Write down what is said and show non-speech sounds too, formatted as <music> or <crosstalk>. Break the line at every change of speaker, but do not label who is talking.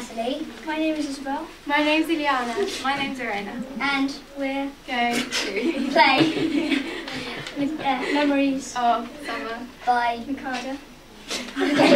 Natalie.
My name is Isabel.
My name's Iliana. My name's Irena.
And
We're
Going to
play
with uh, memories
of summer.
by
Nakada. <laughs>